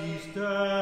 he's dead.